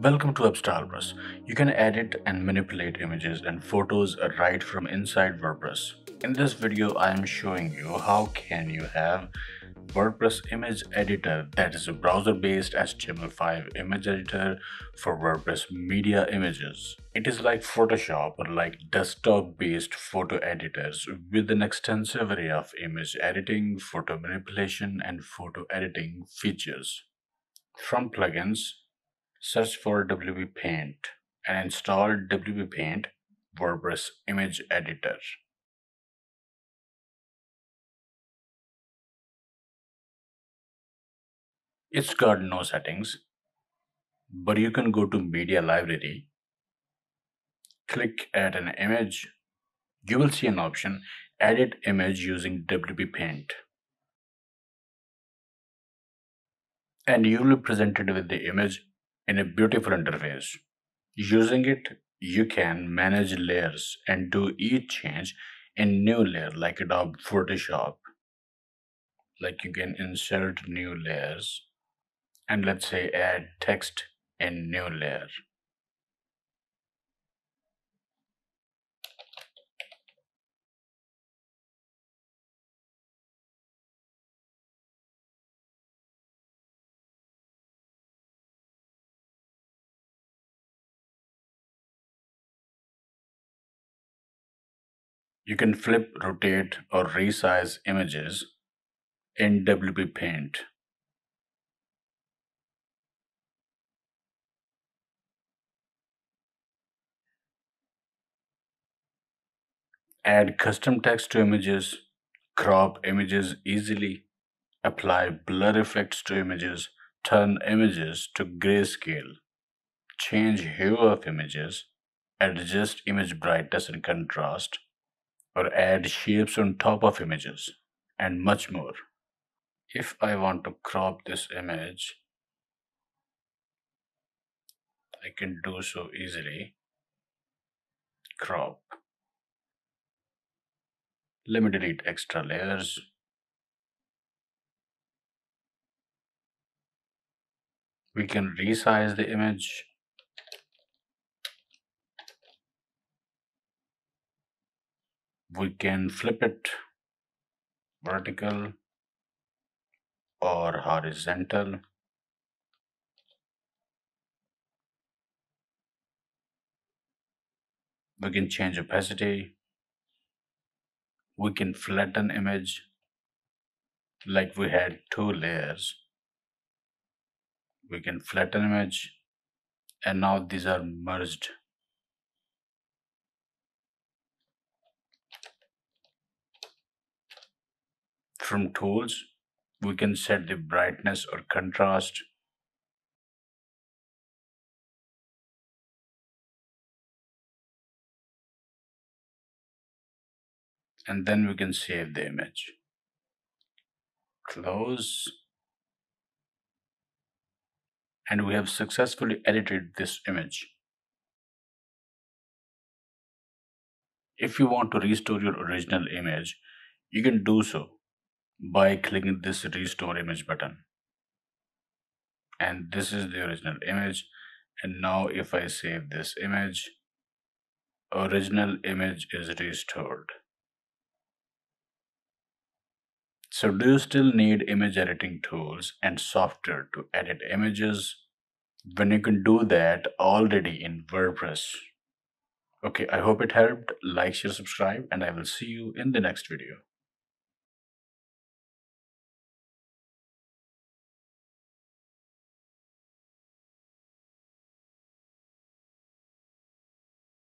Welcome to WebStylePress. You can edit and manipulate images and photos right from inside WordPress. In this video, I am showing you how can you have WordPress image editor that is a browser-based HTML5 image editor for WordPress media images. It is like Photoshop or like desktop-based photo editors with an extensive array of image editing, photo manipulation, and photo editing features. From plugins, search for WP Paint and install WP Paint WordPress image editor. It's got no settings, but you can go to media library, click add an image. You will see an option edit image using WP Paint. And you will be presented with the image in a beautiful interface. Using it, you can manage layers and do each change in new layer like Adobe Photoshop. Like you can insert new layers and let's say add text in new layer. You can flip, rotate, or resize images in WP Paint. Add custom text to images, crop images easily, apply blur effects to images, turn images to grayscale, change hue of images, adjust image brightness and contrast, or add shapes on top of images and much more. If I want to crop this image, I can do so easily. Crop. Let me delete extra layers. We can resize the image we can flip it vertical or horizontal. We can change opacity. We can flatten image like we had two layers. We can flatten image and now these are merged From tools, we can set the brightness or contrast. And then we can save the image. Close. And we have successfully edited this image. If you want to restore your original image, you can do so by clicking this restore image button. And this is the original image. And now if I save this image original image is restored. So do you still need image editing tools and software to edit images? When you can do that already in WordPress. Okay I hope it helped. Like share subscribe and I will see you in the next video